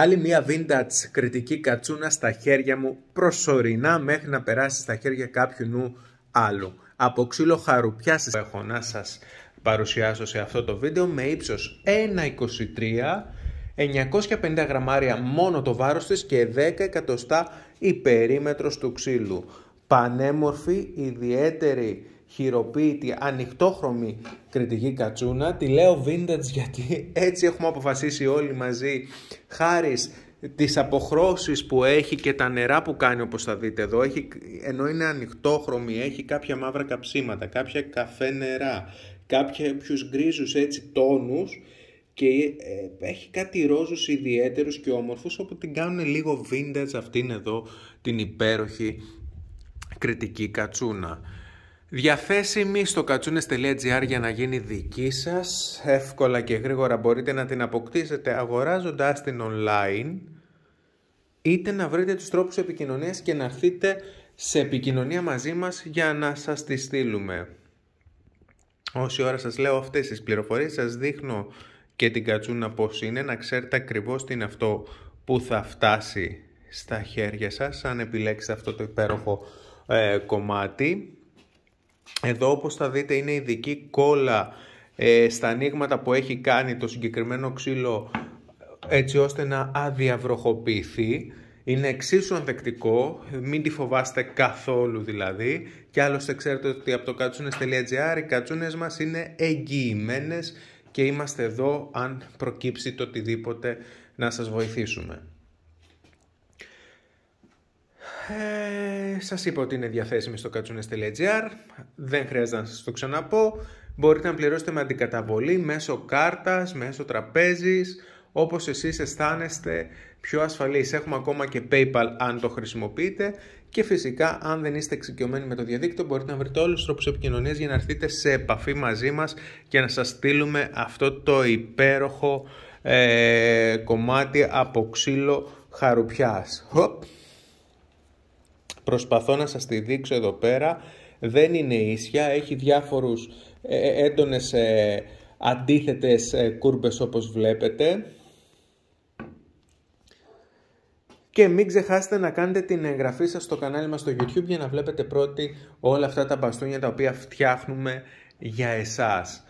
Άλλη μία vintage κριτική κατσούνα στα χέρια μου προσωρινά μέχρι να περάσει στα χέρια κάποιου νου άλλου. Από ξύλο χαρουπιάσης έχω να σας παρουσιάσω σε αυτό το βίντεο με ύψος 1,23 950 γραμμάρια μόνο το βάρος της και 10 εκατοστά η περίμετρος του ξύλου. Πανέμορφη, ιδιαίτερη χειροποίητη, ανοιχτόχρωμη κριτική κατσούνα. Τη λέω vintage γιατί έτσι έχουμε αποφασίσει όλοι μαζί χάρης τις αποχρώσεις που έχει και τα νερά που κάνει όπως θα δείτε εδώ έχει, ενώ είναι ανοιχτόχρωμη έχει κάποια μαύρα καψίματα, κάποια καφέ νερά κάποιους γκρίζους έτσι τόνους και ε, έχει κάτι ρόζους ιδιαίτερους και όμορφους όπου την κάνουν λίγο vintage αυτήν εδώ την υπέροχη κριτική κατσούνα. Διαθέσιμη στο κατσούνες.gr για να γίνει δική σας. Εύκολα και γρήγορα μπορείτε να την αποκτήσετε αγοράζοντάς την online είτε να βρείτε τους τρόπους επικοινωνίας και να έρθετε σε επικοινωνία μαζί μας για να σας τη στείλουμε. Όση ώρα σας λέω αυτές τις πληροφορίες σας δείχνω και την κατσούνα πώς είναι να ξέρετε ακριβώς τι είναι αυτό που θα φτάσει στα χέρια σας αν επιλέξετε αυτό το υπέροχο ε, κομμάτι. Εδώ όπως θα δείτε είναι ειδική κόλλα ε, στα ανοίγματα που έχει κάνει το συγκεκριμένο ξύλο έτσι ώστε να αδιαβροχοποιηθεί. Είναι εξίσου ανθεκτικό, μην τη φοβάστε καθόλου δηλαδή. Και άλλωστε ξέρετε ότι από το κατσούνες.gr οι κατσούνες μας είναι εγγυημένες και είμαστε εδώ αν προκύψει το οτιδήποτε να σας βοηθήσουμε. Ε, σας είπα ότι είναι διαθέσιμη στο κατσούνες.gr, δεν χρειάζεται να σας το ξαναπώ. Μπορείτε να πληρώσετε με αντικαταβολή μέσω κάρτας, μέσω τραπέζης, όπως εσείς αισθάνεστε πιο ασφαλείς. Έχουμε ακόμα και PayPal αν το χρησιμοποιείτε και φυσικά αν δεν είστε εξοικειωμένοι με το διαδίκτυο μπορείτε να βρείτε όλους τους τρόπους επικοινωνίας για να έρθετε σε επαφή μαζί μας και να σας στείλουμε αυτό το υπέροχο ε, κομμάτι από ξύλο χαρουπιάς. Προσπαθώ να σας τη δείξω εδώ πέρα. Δεν είναι ίσια, έχει διάφορους ε, ε έντονες ε, αντίθετες ε, κούρμπες όπως βλέπετε. Και μην ξεχάσετε να κάνετε την εγγραφή σας στο κανάλι μας στο YouTube για να βλέπετε πρώτοι όλα αυτά τα μπαστούνια τα οποία φτιάχνουμε για εσάς.